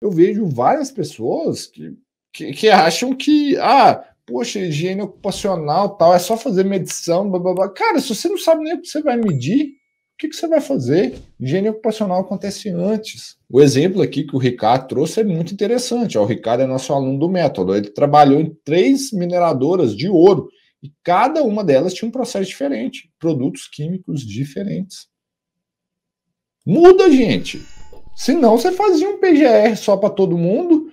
Eu vejo várias pessoas que, que, que acham que, ah, poxa, higiene ocupacional tal, é só fazer medição, blá, blá, blá. Cara, se você não sabe nem o que você vai medir, o que, que você vai fazer? Higiene ocupacional acontece antes. O exemplo aqui que o Ricardo trouxe é muito interessante. O Ricardo é nosso aluno do método. Ele trabalhou em três mineradoras de ouro e cada uma delas tinha um processo diferente, produtos químicos diferentes. Muda, gente. Senão você fazia um PGR só para todo mundo.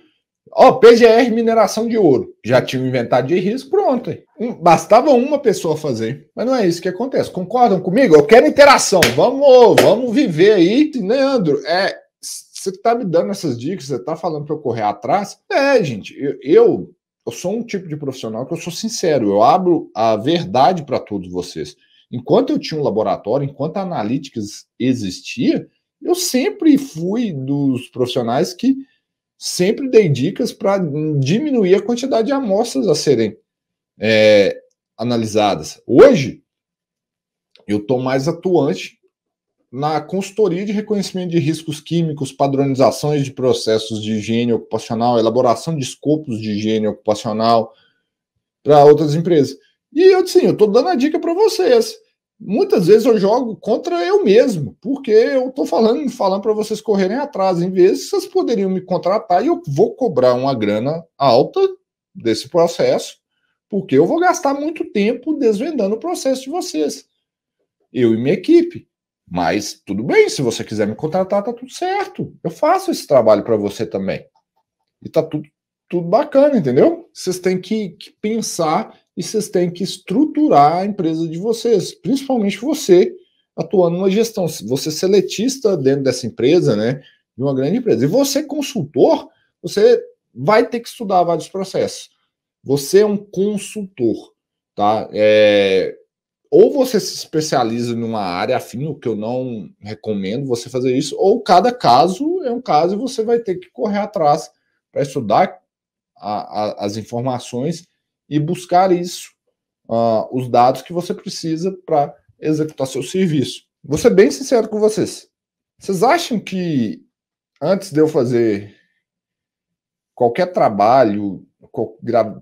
Ó, PGR mineração de ouro. Já tinha inventário de risco, pronto. Bastava uma pessoa fazer. Mas não é isso que acontece. Concordam comigo? Eu quero interação. Vamos, vamos viver aí. Leandro, é, você está me dando essas dicas, você está falando para eu correr atrás. É, gente, eu, eu, eu sou um tipo de profissional que eu sou sincero. Eu abro a verdade para todos vocês. Enquanto eu tinha um laboratório, enquanto a Analytics existia, eu sempre fui dos profissionais que sempre dei dicas para diminuir a quantidade de amostras a serem é, analisadas. Hoje, eu estou mais atuante na consultoria de reconhecimento de riscos químicos, padronizações de processos de higiene ocupacional, elaboração de escopos de higiene ocupacional para outras empresas. E eu, assim, eu estou dando a dica para vocês muitas vezes eu jogo contra eu mesmo, porque eu estou falando, falando para vocês correrem atrás. Em vez, vocês poderiam me contratar e eu vou cobrar uma grana alta desse processo, porque eu vou gastar muito tempo desvendando o processo de vocês. Eu e minha equipe. Mas tudo bem, se você quiser me contratar, tá tudo certo. Eu faço esse trabalho para você também. E tá tudo, tudo bacana, entendeu? Vocês têm que, que pensar e vocês têm que estruturar a empresa de vocês, principalmente você atuando na gestão. Você seletista dentro dessa empresa, né, de uma grande empresa. E você consultor, você vai ter que estudar vários processos. Você é um consultor, tá? É, ou você se especializa numa área afim, o que eu não recomendo você fazer isso, ou cada caso é um caso e você vai ter que correr atrás para estudar a, a, as informações e buscar isso, uh, os dados que você precisa para executar seu serviço. Vou ser bem sincero com vocês. Vocês acham que antes de eu fazer qualquer trabalho,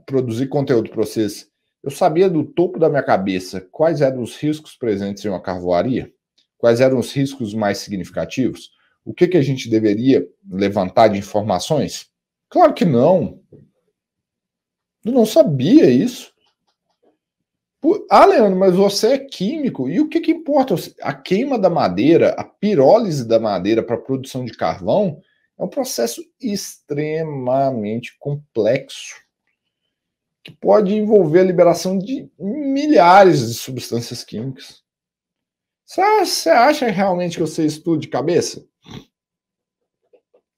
produzir conteúdo para vocês, eu sabia do topo da minha cabeça quais eram os riscos presentes em uma carvoaria? Quais eram os riscos mais significativos? O que, que a gente deveria levantar de informações? Claro que não. Eu não sabia isso. Ah, Leandro, mas você é químico. E o que, que importa? A queima da madeira, a pirólise da madeira para a produção de carvão é um processo extremamente complexo que pode envolver a liberação de milhares de substâncias químicas. Você acha realmente que você estuda de cabeça?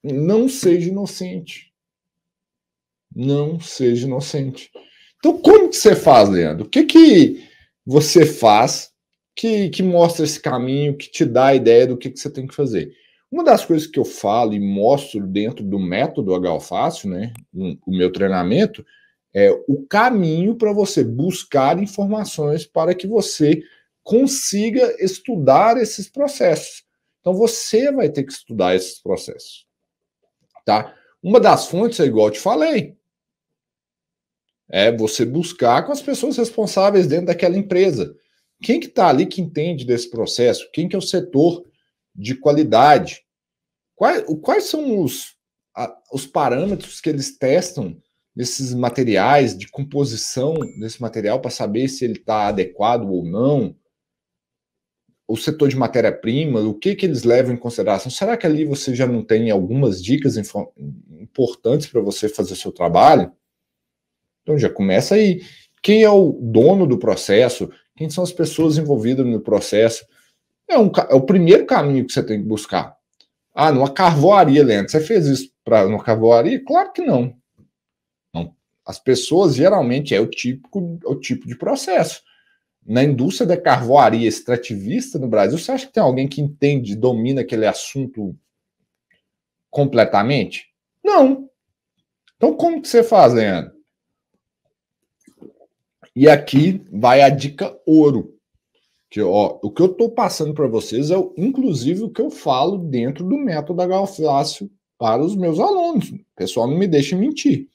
Não seja inocente não seja inocente. Então, como que você faz, Leandro? O que, que você faz que, que mostra esse caminho, que te dá a ideia do que, que você tem que fazer? Uma das coisas que eu falo e mostro dentro do método H-Fácil, né, o meu treinamento, é o caminho para você buscar informações para que você consiga estudar esses processos. Então você vai ter que estudar esses processos, tá? Uma das fontes é igual eu te falei, é você buscar com as pessoas responsáveis dentro daquela empresa. Quem que está ali que entende desse processo? Quem que é o setor de qualidade? Quais, quais são os, a, os parâmetros que eles testam nesses materiais, de composição desse material, para saber se ele está adequado ou não? O setor de matéria-prima, o que, que eles levam em consideração? Será que ali você já não tem algumas dicas importantes para você fazer seu trabalho? Então já começa aí. Quem é o dono do processo? Quem são as pessoas envolvidas no processo? É, um, é o primeiro caminho que você tem que buscar. Ah, numa carvoaria, Leandro, você fez isso para uma carvoaria? Claro que não. não. As pessoas geralmente é o, típico, é o tipo de processo. Na indústria da carvoaria extrativista no Brasil, você acha que tem alguém que entende, domina aquele assunto completamente? Não. Então, como que você faz, Leandro? E aqui vai a dica ouro. Que, ó, o que eu estou passando para vocês é, inclusive, o que eu falo dentro do método H-Fácil para os meus alunos. O pessoal não me deixa mentir.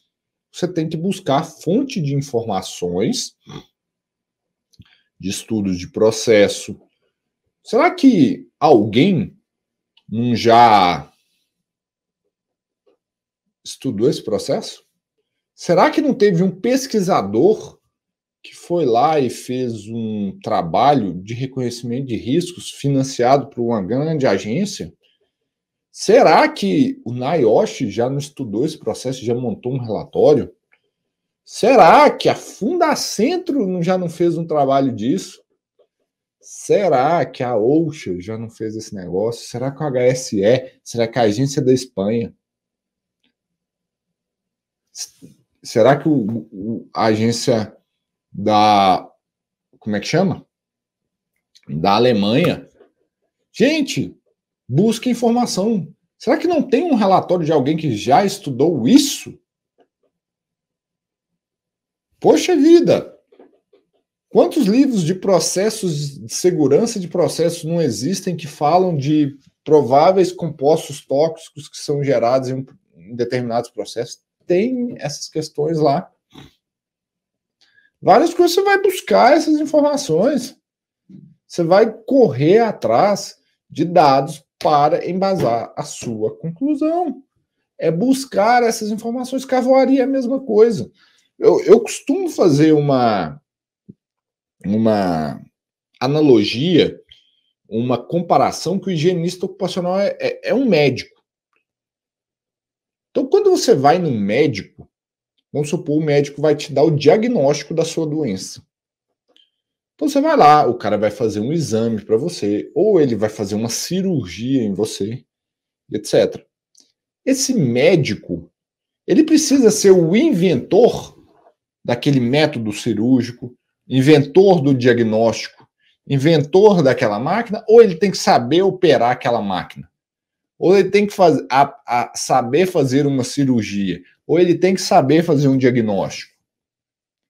Você tem que buscar fonte de informações, de estudos de processo. Será que alguém não já estudou esse processo? Será que não teve um pesquisador que foi lá e fez um trabalho de reconhecimento de riscos financiado por uma grande agência? Será que o NIOSH já não estudou esse processo, já montou um relatório? Será que a Fundacentro já não fez um trabalho disso? Será que a OSHA já não fez esse negócio? Será que o HSE? Será que a agência da Espanha? Será que o, o, a agência da. Como é que chama? Da Alemanha? Gente, busque informação. Será que não tem um relatório de alguém que já estudou isso? Poxa vida! Quantos livros de processos de segurança de processos não existem que falam de prováveis compostos tóxicos que são gerados em, em determinados processos? Tem essas questões lá. Várias coisas você vai buscar essas informações. Você vai correr atrás de dados para embasar a sua conclusão. É buscar essas informações. Cavoaria é a mesma coisa. Eu, eu costumo fazer uma, uma analogia, uma comparação que o higienista ocupacional é, é, é um médico. Então, quando você vai no médico, vamos supor, o médico vai te dar o diagnóstico da sua doença. Então você vai lá, o cara vai fazer um exame para você, ou ele vai fazer uma cirurgia em você, etc. Esse médico, ele precisa ser o inventor daquele método cirúrgico, inventor do diagnóstico, inventor daquela máquina, ou ele tem que saber operar aquela máquina? Ou ele tem que faz, a, a saber fazer uma cirurgia, ou ele tem que saber fazer um diagnóstico.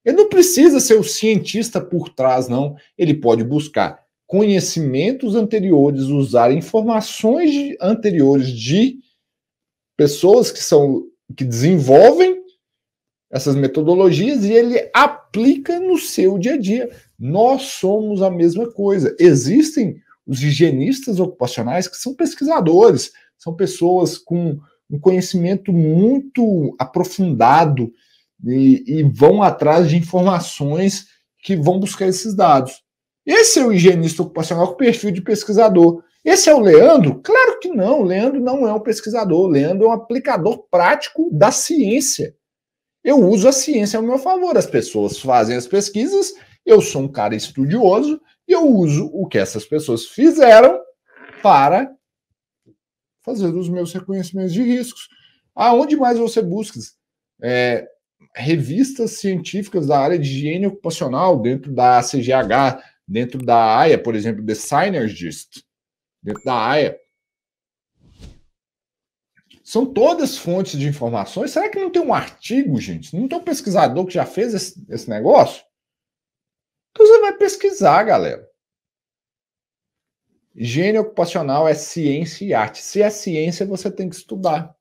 Ele não precisa ser o cientista por trás, não. Ele pode buscar conhecimentos anteriores, usar informações de, anteriores de pessoas que são que desenvolvem essas metodologias e ele aplica no seu dia a dia. Nós somos a mesma coisa. Existem os higienistas ocupacionais que são pesquisadores, são pessoas com um conhecimento muito aprofundado e, e vão atrás de informações que vão buscar esses dados. Esse é o higienista ocupacional com perfil de pesquisador. Esse é o Leandro? Claro que não. O Leandro não é um pesquisador. O Leandro é um aplicador prático da ciência. Eu uso a ciência ao meu favor. As pessoas fazem as pesquisas, eu sou um cara estudioso e eu uso o que essas pessoas fizeram para fazer os meus reconhecimentos de riscos. Aonde mais você busca? É, revistas científicas da área de higiene ocupacional, dentro da CGH, dentro da AIA, por exemplo, The Synergist, dentro da AIA. São todas fontes de informações. Será que não tem um artigo, gente? Não tem um pesquisador que já fez esse, esse negócio? Então você vai pesquisar, galera. Higiene ocupacional é ciência e arte. Se é ciência, você tem que estudar.